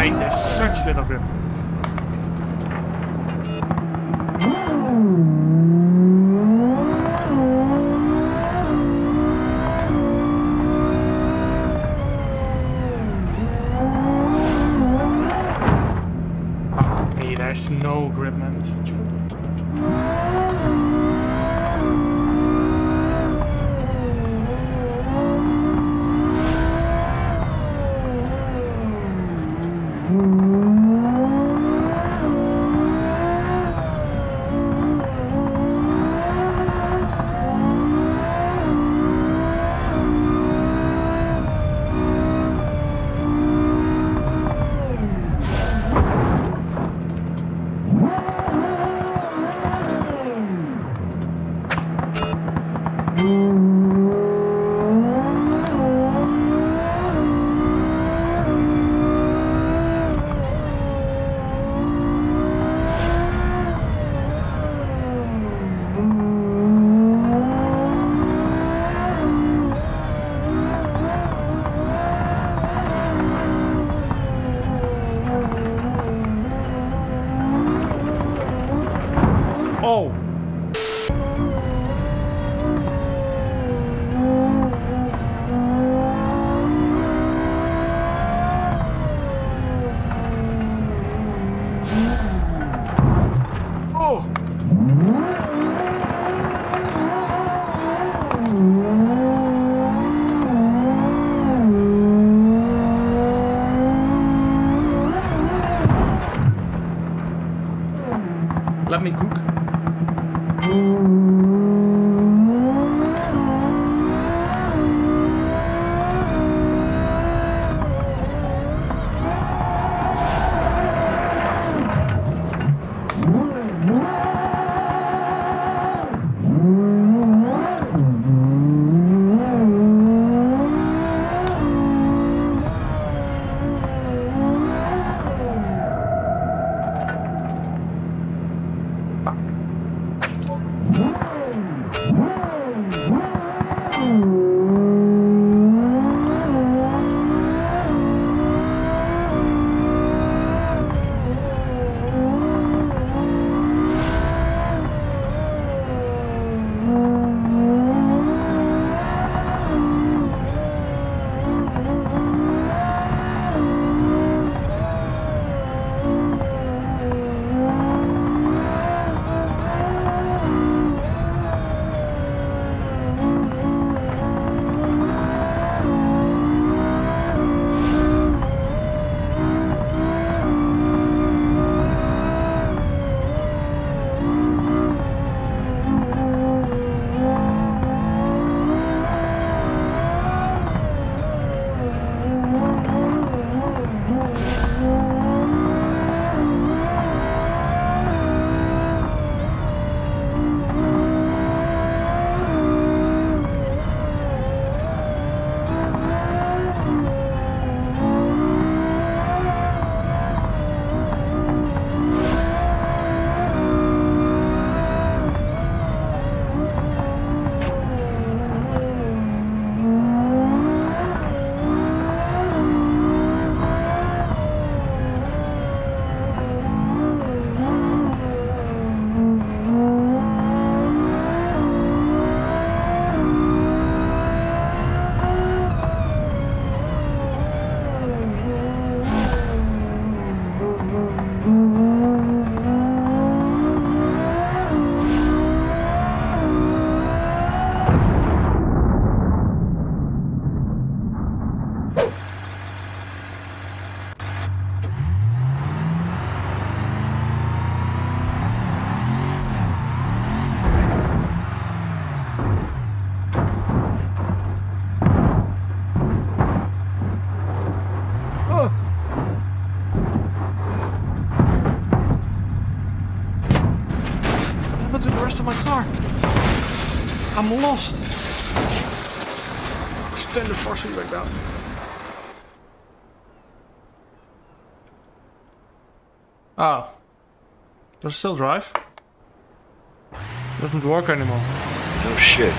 Mate, there's such little grip. Oh! I'm lost. Standard force feedback down. Oh. Does it still drive? Doesn't work anymore. No shit.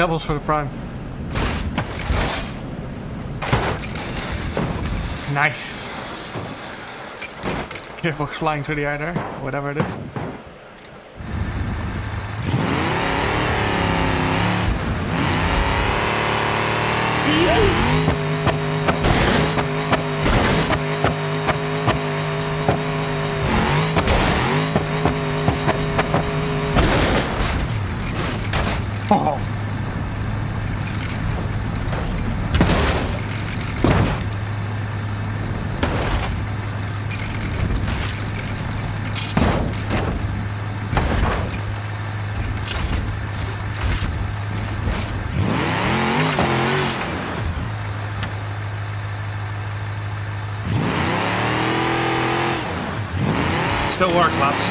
Any for the prime? Nice. Gearbox flying through the air there, whatever it is. Oh. Still work, lads.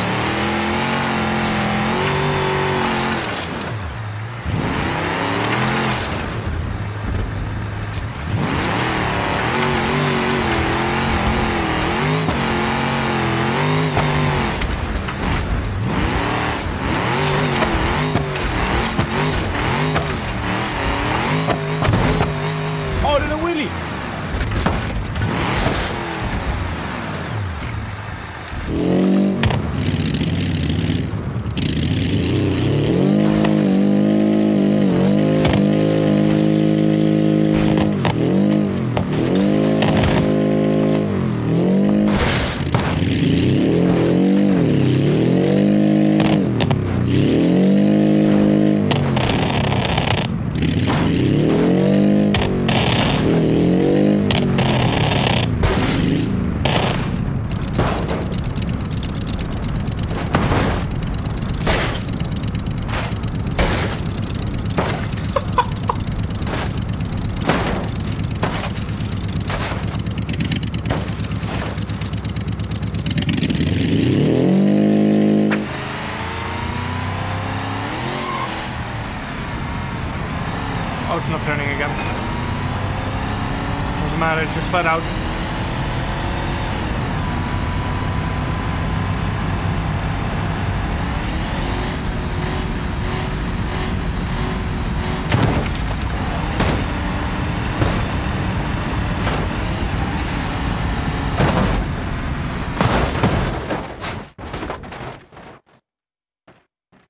maar het is flat out.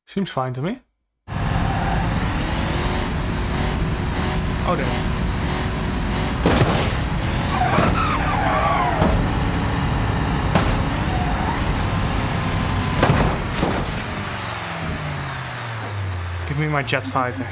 Seems fine to me. Oh, damn. Give me my jet fighter.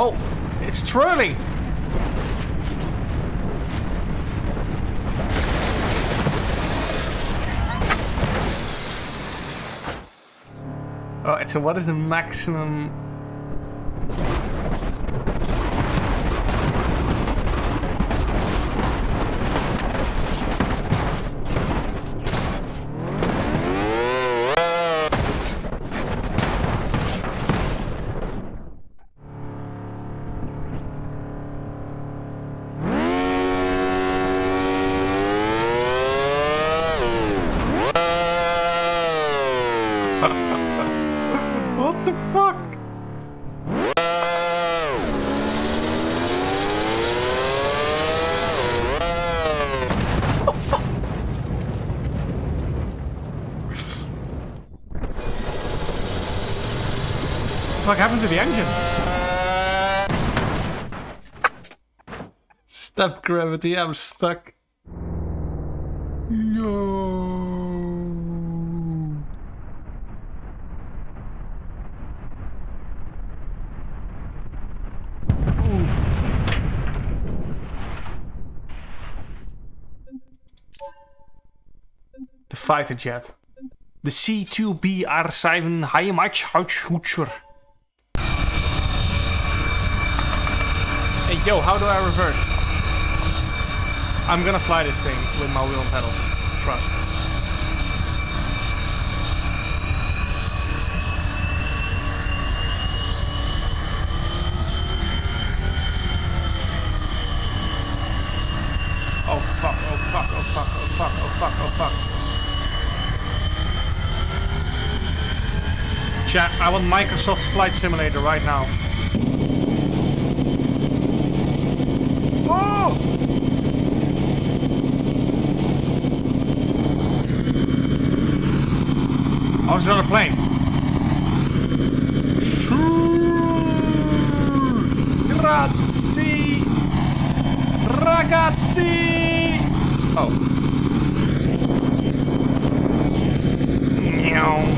Oh, it's truly. Oh, so what is the maximum? What happened to the engine? Stop gravity, I'm stuck. No. Oof. The fighter jet. The C2BR7 Heimatschautschutscher. Hey yo, how do I reverse? I'm gonna fly this thing with my wheel and pedals. Trust. Oh fuck, oh fuck, oh fuck, oh fuck, oh fuck, oh fuck. Chat, I want Microsoft Flight Simulator right now. Oh, it's another plane. Grazie! Ragazzi! Oh. Meow.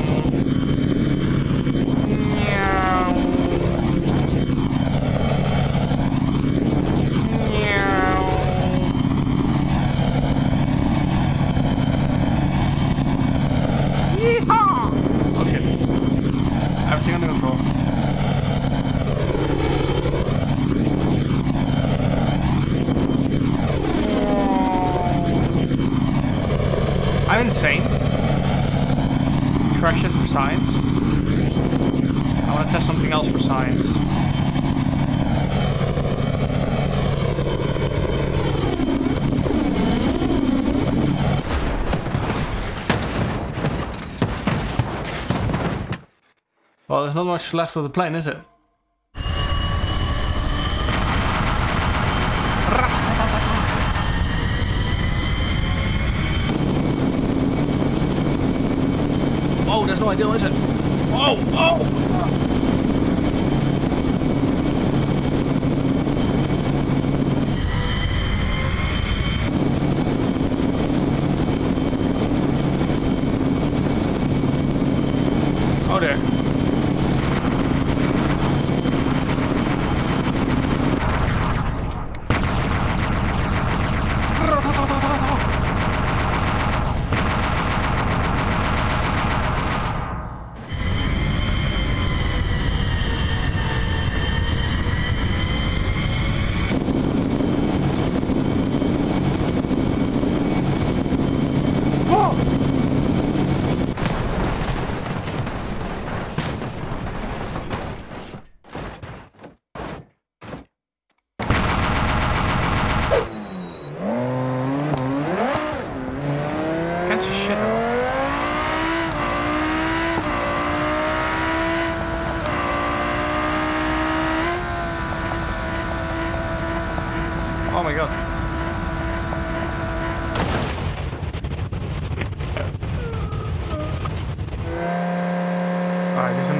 Well, there's not much left of the plane, is it? Oh, that's no idea, is it? Oh, oh!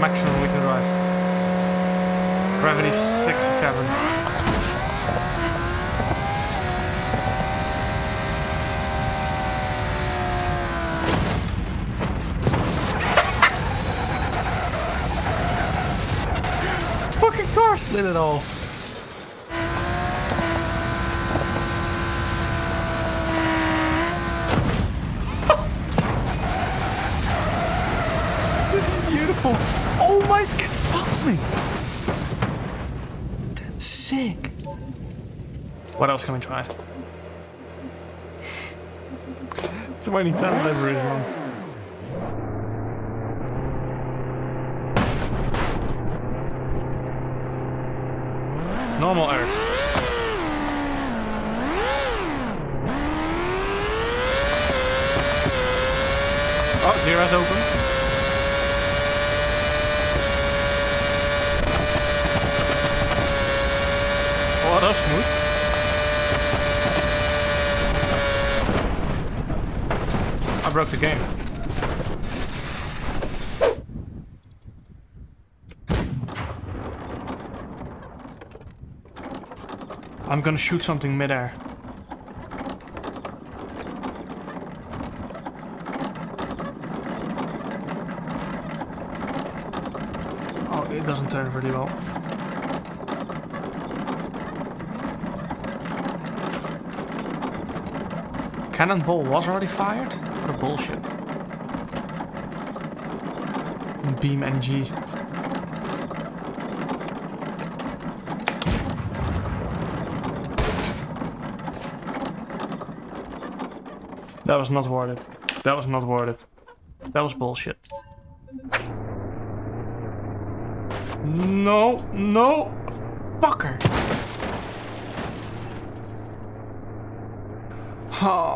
Maximum we can drive. Gravity 67. Fucking car split it all. This is beautiful. Oh my god, past me. That's sick. What else can we try? 2010 livery one. Normal earth. Oh, Zera's open. Oh, dat is smooth. I broke the game. I'm gonna shoot something midair. Oh, it doesn't turn really well. Cannonball was already fired? What bullshit. BeamNG. That was not worth it. That was not worth it. That was bullshit. No, no, fucker. Oh.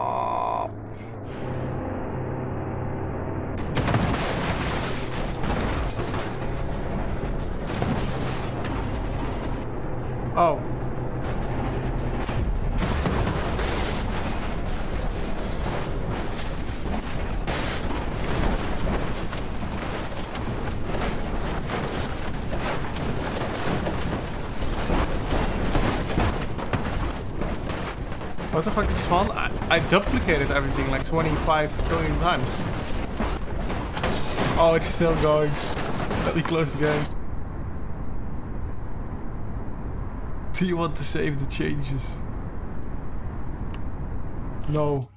What the fuck spawn? I, I duplicated everything like 25 billion times. Oh, it's still going. Let me close the game. Do you want to save the changes? No.